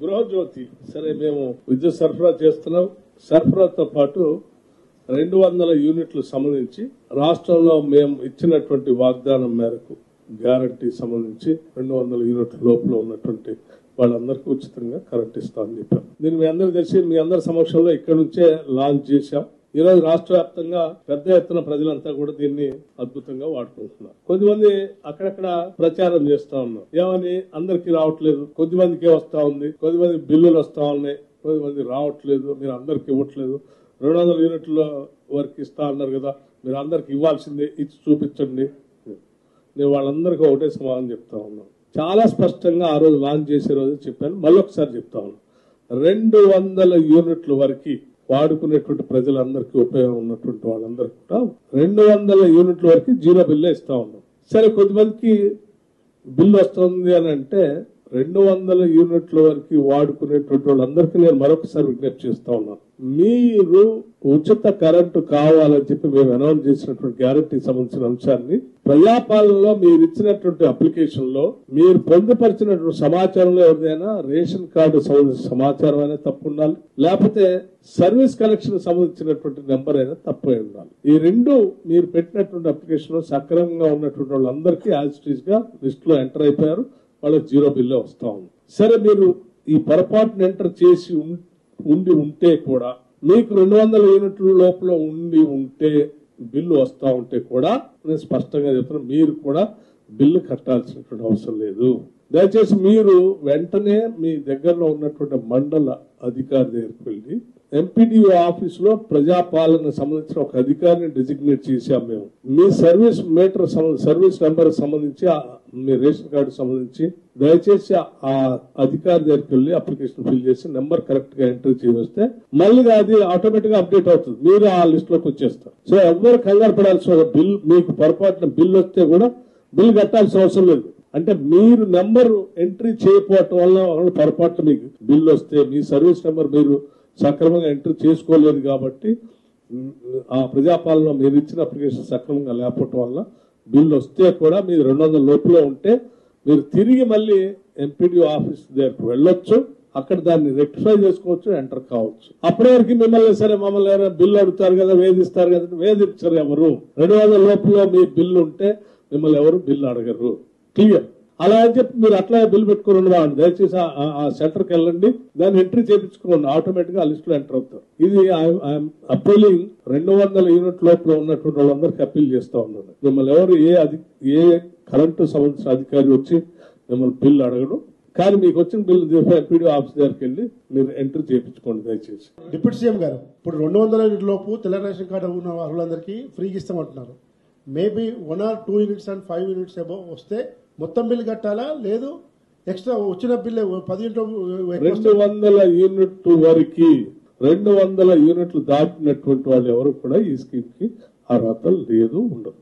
గృహజ్యోతి. సరే మేము విద్యుత్ సరఫరా చేస్తున్నాం. సరఫరాతో పాటు రెండు వందల యూనిట్లు సంబంధించి రాష్ట్రంలో మేము ఇచ్చినటువంటి వాగ్దానం మేరకు గ్యారంటీ సంబంధించి రెండు వందల యూనిట్ల లోపల ఉన్నటువంటి వాళ్ళందరికీ ఉచితంగా కరెంట్ ఇస్తామని చెప్పాం. దీన్ని మీ అందరికీ తెలిసి మీ అందరి సమక్షంలో ఇక్కడ నుంచే లాంచ్ చేశాం. ఈరోజు రాష్ట్ర వ్యాప్తంగా పెద్ద ఎత్తున ప్రజలంతా కూడా దీన్ని అద్భుతంగా వాడుకుంటున్నారు. కొద్దిమంది అక్కడక్కడ ప్రచారం చేస్తా ఉన్నారు. ఏమని? అందరికి రావట్లేదు. కొద్దిమందికే వస్తా ఉంది. కొద్దిమంది బిల్లులు వస్తా ఉన్నాయి. కొద్దిమంది రావట్లేదు. మీరు అందరికి ఇవ్వట్లేదు. రెండు వందల యూనిట్ల వరకు ఇస్తా అన్నారు కదా. మీరు అందరికి ఇవ్వాల్సిందే. ఇచ్చి చూపించండి. నేను వాళ్ళందరికీ ఒకటే సమాధానం చెప్తా ఉన్నాను. చాలా స్పష్టంగా ఆ రోజు లాంచ్ చేసే రోజు చెప్పాను. మళ్ళీ ఒకసారి చెప్తా ఉన్నాను. రెండు వందల యూనిట్ల వరకు వాడుకునేటువంటి ప్రజలందరికీ ఉపయోగం ఉన్నటువంటి వాళ్ళందరికీ కూడా రెండు వందల యూనిట్ల వరకు జీరో బిల్లే ఇస్తా ఉన్నాం. సరే కొద్దిమందికి బిల్లు వస్తుంది అని అంటే రెండు వందల యూనిట్ల వరకు వాడుకునేటువంటి వాళ్ళందరికీ నేను మరొకసారి విజ్ఞప్తి చేస్తా ఉన్నాను. మీరు ఉచిత కరెంటు కావాలని చెప్పి మేము అనౌన్స్ చేసినటువంటి గ్యారంటీ సంబంధించిన అంశాన్ని ప్రజాపాలనలో మీరు ఇచ్చినటువంటి అప్లికేషన్లో మీరు పొందుపరిచినటువంటి సమాచారంలో ఎవరిదైనా రేషన్ కార్డు సంబంధించిన సమాచారం అయినా తప్పు ఉండాలి. లేకపోతే సర్వీస్ కనెక్షన్ సంబంధించినటువంటి నెంబర్ అయినా తప్పు అయి ఉండాలి. ఈ రెండు మీరు పెట్టినటువంటి అప్లికేషన్లో సక్రమంగా ఉన్నటువంటి వాళ్ళందరికీ యాజ్గా లిస్ట్లో ఎంటర్ అయిపోయారు. వాళ్ళకి జీరో బిల్లు వస్తా ఉంది. సరే మీరు ఈ పొరపాటును ఎంటర్ చేసి ఉం- ఉండి ఉంటే కూడా మీకు రెండు వందల యూనిట్ల లోపల ఉండి ఉంటే బిల్లు వస్తూ ఉంటే కూడా నేను స్పష్టంగా చెప్తున్నా మీరు కూడా బిల్లు కట్టాల్సినటువంటి అవసరం లేదు. దయచేసి మీరు వెంటనే మీ దగ్గరలో ఉన్నటువంటి మండల అధికారి దగ్గరికి వెళ్ళి ఎంపీడీఓ ఆఫీసులో ప్రజాపాలన సంబంధించిన ఒక అధికారిని డిజిగ్నేట్ చేశాం మేము. మీ సర్వీస్ మీటర్ సర్వీస్ నెంబర్ సంబంధించి మీ రేషన్ కార్డు సంబంధించి దయచేసి ఆ అధికారి దగ్గరికి వెళ్ళి అప్లికేషన్ ఫిల్ చేసి నెంబర్ కరెక్ట్గా ఎంటర్ చేస్తే మళ్ళీ అది ఆటోమేటిక్గా అప్డేట్ అవుతుంది. మీరు ఆ లిస్ట్లోకి వచ్చేస్తారు. సో ఎవరు కంగారు పడాల్సిన బిల్ మీకు పొరపాటున బిల్ వస్తే కూడా బిల్ కట్టాల్సిన అవసరం లేదు. అంటే మీరు నెంబర్ ఎంట్రీ చేయకపోవటం వల్ల పొరపాటున పొరపాటు మీకు బిల్ వస్తే మీ సర్వీస్ నెంబర్ మీరు సక్రమంగా ఎంటర్ చేసుకోలేదు కాబట్టి ఆ ప్రజాపాలన మీరు ఇచ్చిన అప్లికేషన్ సక్రమంగా లేకపోవటం వల్ల బిల్లు వస్తే కూడా మీరు రెండు వందల లోపల ఉంటే మీరు తిరిగి మళ్ళీ ఎంపీడీ ఆఫీస్ దగ్గరకు వెళ్ళొచ్చు అక్కడ దాన్ని రెక్టిఫై చేసుకోవచ్చు ఎంటర్ కావచ్చు. అప్పటి వరకు మిమ్మల్ని సరే మమ్మల్ని ఎవరైనా బిల్లు అడుగుతారు కదా వేధిస్తారు కదా వేధించరు ఎవరు. రెండు వందల లోపల మీ బిల్లు ఉంటే మిమ్మల్ని ఎవరు బిల్లు అడగరు. క్లియర్ అలా అని చెప్పి మీరు అట్లా బిల్ పెట్టుకుని ఉండవాలండి దయచేసి ఆ- సెంటర్కి వెళ్ళండి. దాన్ని ఎంట్రీ చేయించుకోండి. ఆటోమేటిక్గా ఆ లిస్ట్లో ఎంటర్ అవుతారు. ఇది అప్పీలింగ్ రెండు వందల యూనిట్ లోపల ఉన్నటువంటి వాళ్ళందరికీ అప్పీల్ చేస్తా ఉన్నాను. మిమ్మల్ని ఎవరు ఏ అధి ఏ కరెంటు సంబంధించిన అధికారి వచ్చి మిమ్మల్ని బిల్ అడగడం. కానీ మీకు వచ్చిన బిల్లు ఎంపీడీ ఆఫీస్ దగ్గరికి వెళ్ళి మీరు ఎంట్రీ చేయించుకోండి దయచేసి. డిప్యూటీ సీఎం గారు ఇప్పుడు రెండు వందల యూనిట్ లోపు తెలంగాణ రేషన్ కార్డు ఉన్న అర్హులందరికీ ఫ్రీగా ఇస్తామంటున్నారు. Maybe one or two units and five units above వస్తే మొత్తం బిల్ కట్టాలా? లేదు. ఎక్స్ట్రా వచ్చిన బిల్ పది యూనిట్ ఎక్కువ రెండు వందల యూనిట్ వరకు రెండు వందల యూనిట్లు దాటినటువంటి వాళ్ళు ఎవరు కూడా ఈ స్కీమ్కి అర్హత లేదు ఉండదు.